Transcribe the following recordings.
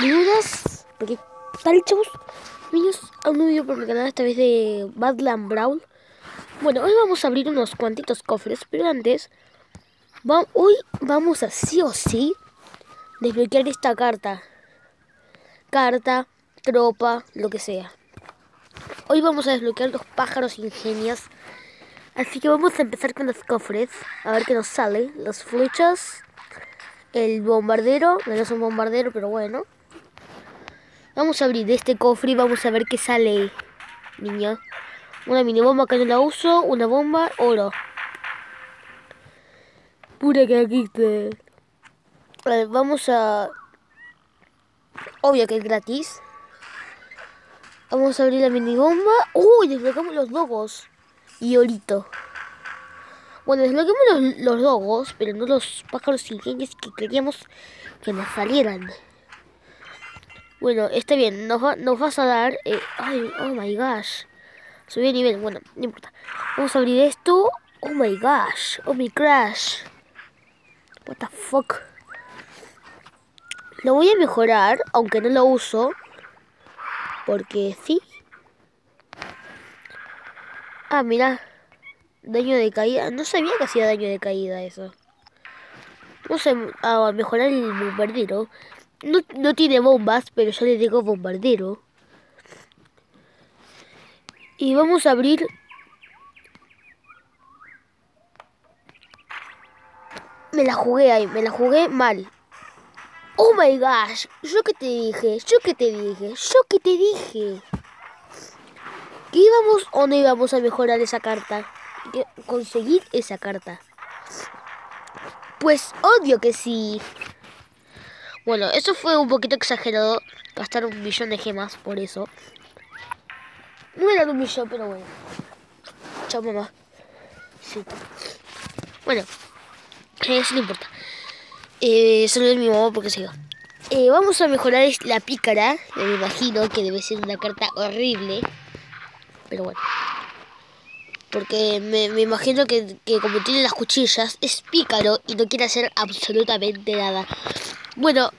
Bienvenidos, porque tal chavos, niños, a un nuevo video por mi canal, esta vez de Badland Brawl. Bueno, hoy vamos a abrir unos cuantitos cofres, pero antes, hoy vamos a sí o sí desbloquear esta carta. Carta, tropa, lo que sea. Hoy vamos a desbloquear los pájaros ingenios. Así que vamos a empezar con los cofres, a ver qué nos sale. Las flechas, el bombardero, no es un bombardero, pero bueno. Vamos a abrir este cofre y vamos a ver qué sale, niña. Una mini bomba que no la uso, una bomba, oro. Pura caquita. Ver, vamos a... Obvio que es gratis. Vamos a abrir la mini bomba. ¡Uy! desbloqueamos los logos. Y orito. Bueno, desbloqueamos los, los logos, pero no los pájaros ingenios que queríamos que nos salieran. Bueno, está bien, nos, vas a dar... Eh, ay, oh my gosh. Subí de nivel, bueno, no importa. Vamos a abrir esto. Oh my gosh, oh my crash. What the fuck. Lo voy a mejorar, aunque no lo uso. Porque sí. Ah, mira. Daño de caída. No sabía que hacía daño de caída eso. Vamos a, mejorar el bombardero. No, no tiene bombas, pero yo le digo bombardero. Y vamos a abrir... Me la jugué ahí, me la jugué mal. Oh my gosh, yo que te dije, yo que te dije, yo que te dije. Que íbamos o no íbamos a mejorar esa carta conseguir esa carta? Pues obvio que sí. Bueno, eso fue un poquito exagerado. Gastar un millón de gemas por eso. No era un millón, pero bueno. Chao, mamá. Bueno, eso no importa. Eh, solo es mi mamá porque se va. Eh, vamos a mejorar la pícara. Me imagino que debe ser una carta horrible. Pero bueno. Porque me, imagino que, como tiene las cuchillas, es pícaro y no quiere hacer absolutamente nada. Bueno,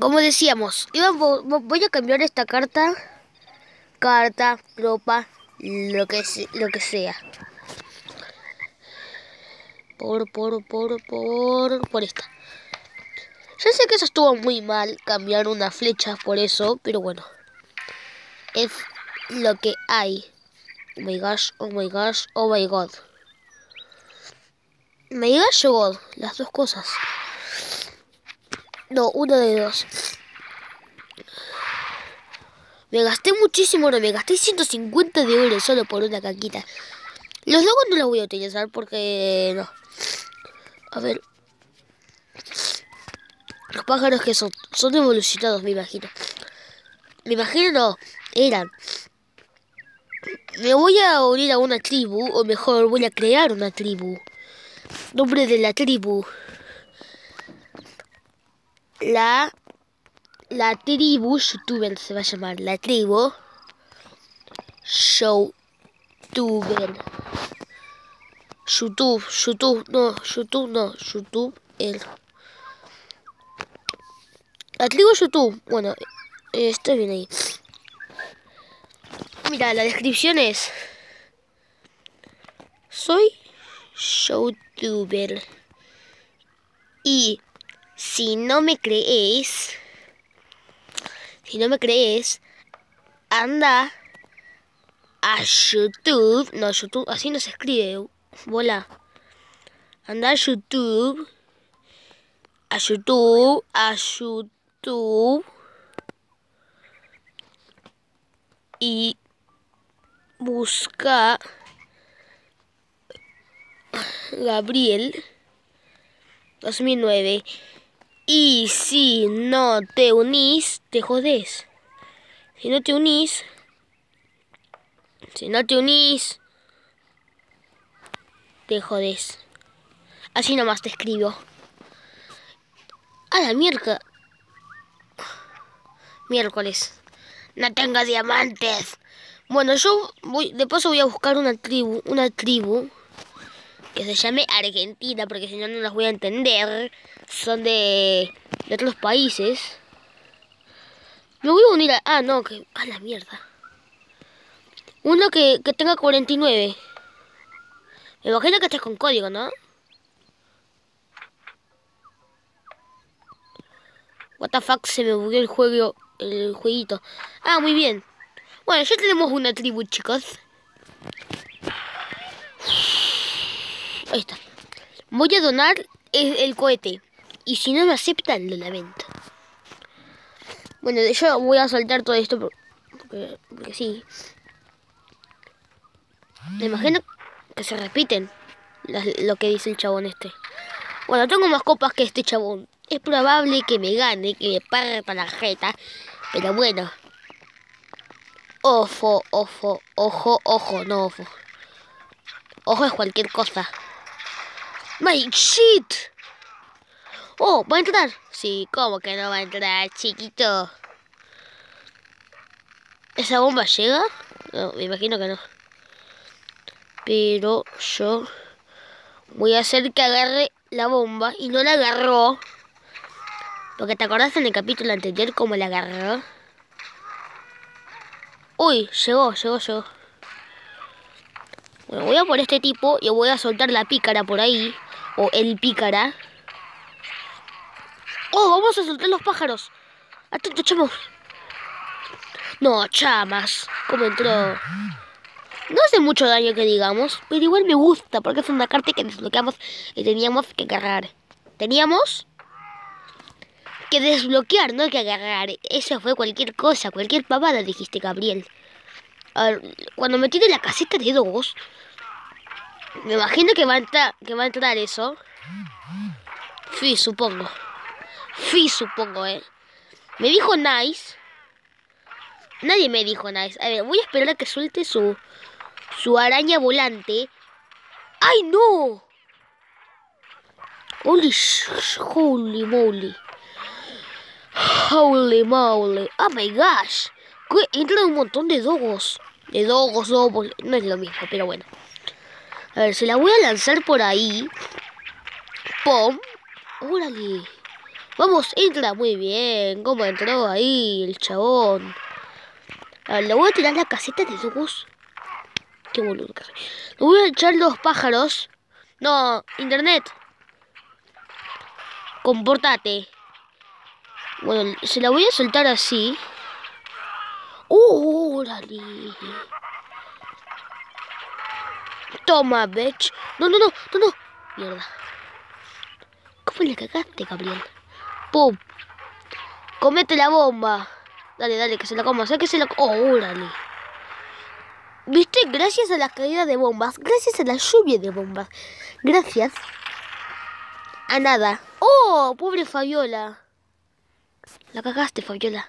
como decíamos, voy a cambiar esta carta. Carta, ropa, lo que, sea. Por, por, por, por, por esta. Ya sé que eso estuvo muy mal, cambiar una flecha por eso, pero bueno. Es lo que hay. Oh my gosh, oh my gosh, oh my god. Me gosh, god, las dos cosas. No, una de dos. Me gasté muchísimo oro, me gasté 150 de oro solo por una caquita. Los logos no los voy a utilizar porque no. A ver. Los pájaros que son, son evolucionados, me imagino. Me imagino no, eran me voy a unir a una tribu, o mejor, voy a crear una tribu. Nombre de la tribu. La... La tribu youtuber se va a llamar. La tribu showtuber. YouTube, YouTube, no, YouTube, no, YouTube, el... La tribu YouTube, bueno, está bien ahí. Mira, la descripción es... Soy youtuber. Y si no me crees, si no me crees, anda a YouTube. No, YouTube, así no se escribe. Bola. Anda a YouTube. A YouTube. A YouTube. Y busca Gabriel 2009 y si no te unís te jodés. Si no te unís si no te unís te jodés. Así nomás te escribo. A la miércoles miércoles. No tengo diamantes. Bueno, yo voy, de paso voy a buscar una tribu, una tribu que se llame Argentina, porque si no, no las voy a entender. Son de, de otros países. Me voy a unir a... Ah, no, que... A la mierda. Uno que, que tenga 49. Me imagino que estés con código, ¿no? What se me bugueó el juego, el jueguito. Ah, muy bien. Bueno, ya tenemos una tribu, chicos. Ahí está. Voy a donar el, cohete. Y si no me aceptan, lo lamento. Bueno, yo voy a soltar todo esto porque, porque, sí. Me imagino que se repiten lo que dice el chabón este. Bueno, tengo más copas que este chabón. Es probable que me gane, que me parta la jeta. Pero bueno. Ojo, ojo, ojo, ojo, no ojo. Ojo es cualquier cosa. My shit. Oh, ¿va a entrar? Sí, ¿cómo que no va a entrar, chiquito? ¿Esa bomba llega? No, me imagino que no. Pero yo voy a hacer que agarre la bomba y no la agarró. Porque te acordás en el capítulo anterior cómo la agarró. Uy, llegó, llegó, llegó. Bueno, voy a por este tipo y voy a soltar la pícara por ahí. O el pícara. ¡Oh, vamos a soltar los pájaros! Atento, chamos. No, chamas. ¿Cómo entró? No hace mucho daño que digamos, pero igual me gusta porque es una carta que desbloqueamos y teníamos que agarrar. Teníamos que desbloquear, no que agarrar. Eso fue cualquier cosa, cualquier pavada, dijiste, Gabriel. Cuando me tiene la caseta de dos, me imagino que va a entrar, que va a entrar eso. Sí, supongo. Sí, supongo, eh. Me dijo nice. Nadie me dijo nice. A ver, voy a esperar a que suelte su, su araña volante. ¡Ay, no! Holy, holy moly. Holy moly. Oh my gosh. Entra un montón de dogos. De dogos, dogos. No es lo mismo, pero bueno. A ver, se la voy a lanzar por ahí. ¡Pum! ¡Órale! Vamos, entra muy bien. ¿Cómo entró ahí el chabón? A ver, le voy a tirar la caseta de dos. Qué boludo. Le voy a echar los pájaros. No, internet. Comportate. Bueno, se la voy a soltar así. ¡Uh, órale! Toma, bitch. No, no, no, no, no. Mierda. ¿Cómo le cagaste, Gabriel? ¡Pum! Comete la bomba. Dale, dale, que se la coma. O sea, que se la... ¡Oh, órale! ¿Viste? Gracias a la caída de bombas. Gracias a la lluvia de bombas. Gracias a nada. ¡Oh, pobre Fabiola! La cagaste, Fabiola.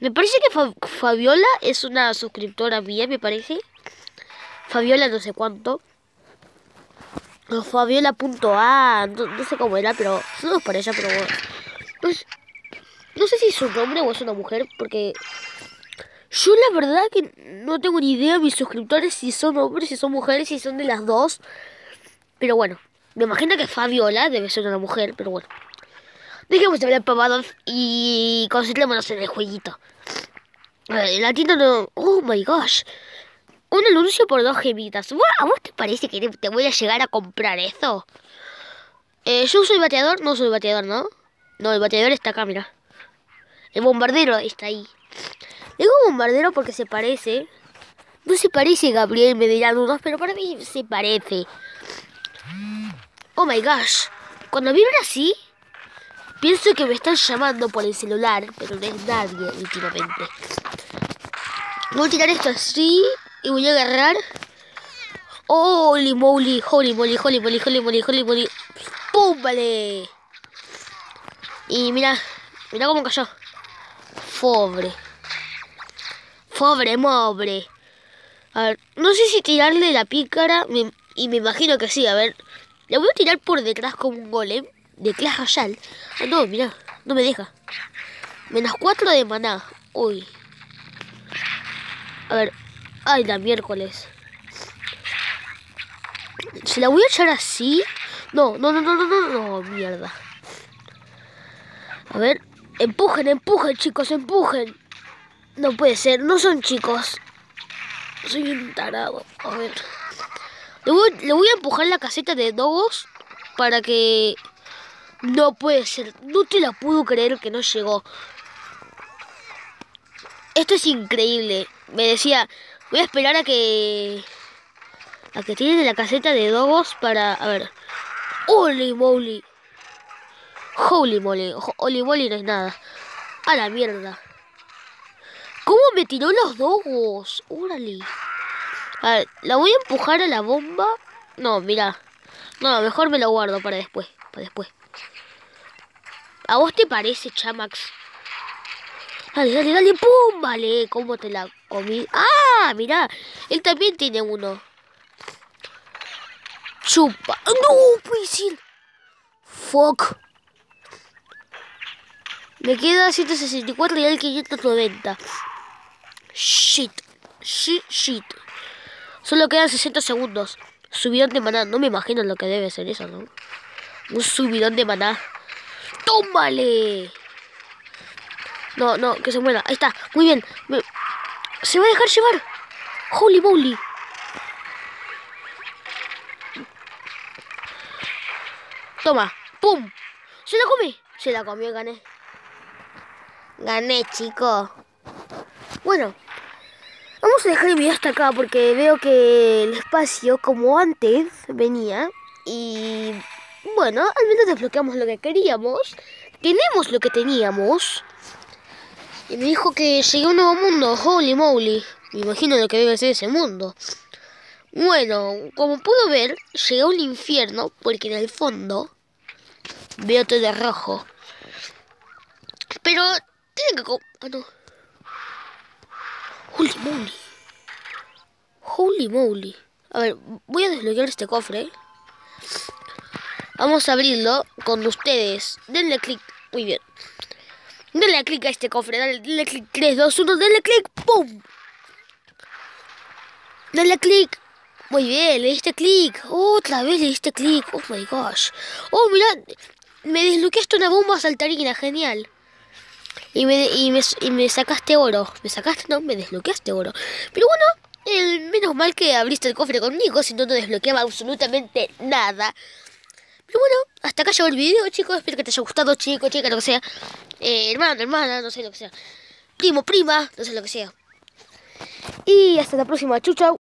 Me parece que Fabiola es una suscriptora mía, me parece. Fabiola no sé cuánto. O Fabiola.a, no, no, sé cómo era, pero es para ella, pero bueno. Pues, no sé si es un hombre o es una mujer, porque yo la verdad que no tengo ni idea mis suscriptores si son hombres, si son mujeres, si son de las dos. Pero bueno, me imagino que Fabiola debe ser una mujer, pero bueno. Dejemos de hablar pavados y concentrémonos en el jueguito. El latino no... Oh my gosh. Un anuncio por dos gemitas. ¿A vos te parece que te voy a llegar a comprar eso? Eh, yo soy bateador, no soy bateador, ¿no? No, el bateador está acá, mira. El bombardero está ahí. Digo bombardero porque se parece. No se parece, Gabriel, me dirán unos, pero para mí se parece. Oh my gosh. Cuando vibra así, pienso que me están llamando por el celular, pero no es nadie últimamente. Voy a tirar esto así. Y voy a agarrar. Holy moly, holy moly, holy moly, holy moly, holy moly. ¡Pum! Vale. Y mira, mira cómo cayó. Pobre. Pobre, mobre. A ver, no sé si tirarle la pícara. y me imagino que sí, a ver. Le voy a tirar por detrás como un golem de Clash Royale. Ah, no, mira, no me deja. Menos 4 de maná. Uy. A ver, Ay, la miércoles. ¿Se la voy a echar así? No, no, no, no, no, no, no, mierda. A ver. Empujen, empujen, chicos, empujen. No puede ser, no son chicos. Soy un tarado. A ver. Le voy, a empujar la caseta de Dogos para que... No puede ser. No te la puedo creer que no llegó. Esto es increíble. Me decía, voy a esperar a que... A que tiene la caseta de Dogos para... A ver. Holy moly. Holy moly. Holy moly no es nada. A la mierda. ¿Cómo me tiró los dogos? Órale. A ver, la voy a empujar a la bomba. No, mira. No, mejor me lo guardo para después. Para después. ¿A vos te parece, Chamax? Dale, dale, dale. ¡Pum! Vale, ¿cómo te la comí? ¡Ah! Mira, él también tiene uno. Chupa. ¡No! Ser. Fuck. Me queda 164 y el 590. Shit. Shit, shit. Solo quedan 60 segundos. Subidón de maná. No me imagino lo que debe ser eso, ¿no? Un subidón de maná. ¡Tómale! No, no, que se muera. Ahí está. Muy bien. Se va a dejar llevar. Holy moly. Toma. ¡Pum! Se la come. Se la comió, gané. Gané, chico. Bueno, vamos a dejar el video hasta acá porque veo que el espacio, como antes, venía. Y bueno, al menos desbloqueamos lo que queríamos. Tenemos lo que teníamos. Y me dijo que llegué a un nuevo mundo. Holy moly. Me imagino lo que debe ser ese mundo. Bueno, como puedo ver, llegué a un infierno porque en el fondo veo todo de rojo. Pero tiene que... Ah, no. Holy moly. Holy moly. A ver, voy a desbloquear este cofre. Vamos a abrirlo con ustedes. Denle clic. Muy bien. Denle clic a este cofre. Denle clic. 3, 2, 1. Denle clic. ¡Pum! Denle clic. Muy bien, le diste clic. Otra vez le diste clic. Oh my gosh. Oh, mira. Me desbloqueaste una bomba saltarina. Genial. Y me, y me, y me sacaste oro. Me sacaste, no, me desbloqueaste oro. Pero bueno, menos mal que abriste el cofre conmigo, si no, no desbloqueaba absolutamente nada. Pero bueno, hasta acá llegó el video, chicos. Espero que te haya gustado, chico, chica, lo que sea. Eh, hermano, hermana, no sé lo que sea. Primo, prima, no sé lo que sea. Y hasta la próxima. Chau, chau.